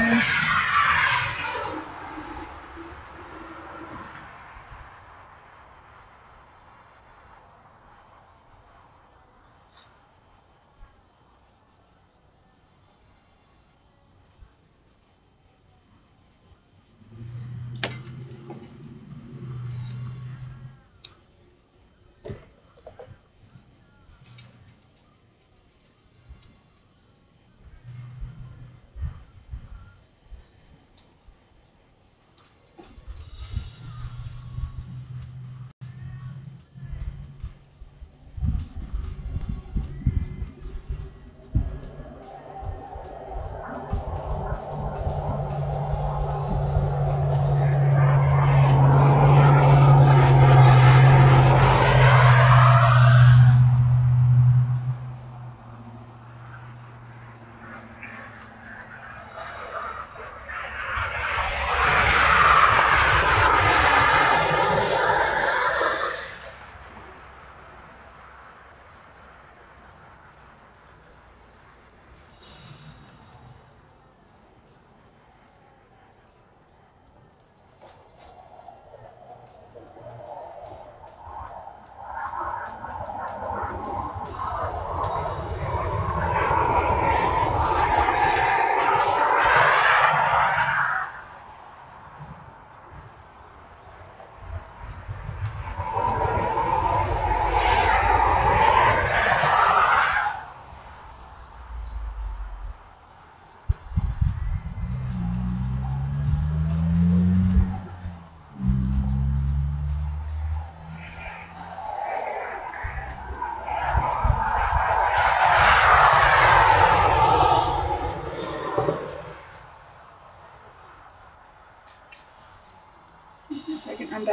down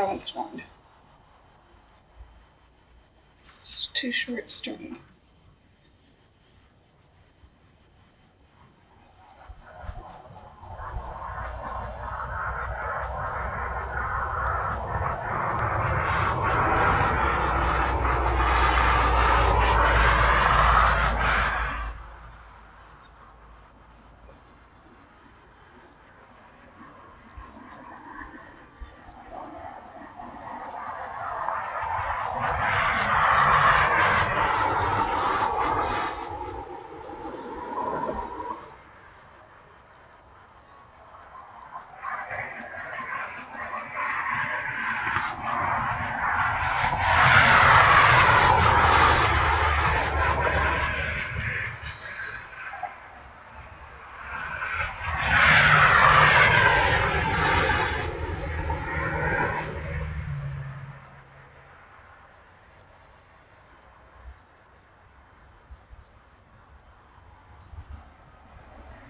Like wand. It's too short string.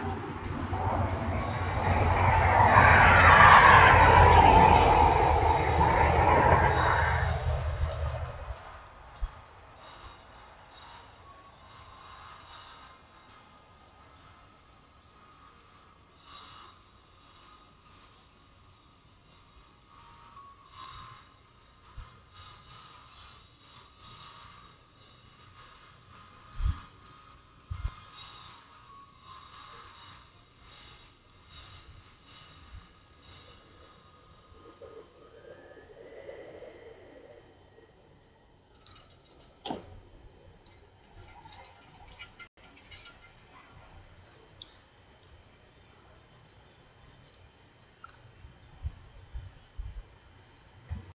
Thank you.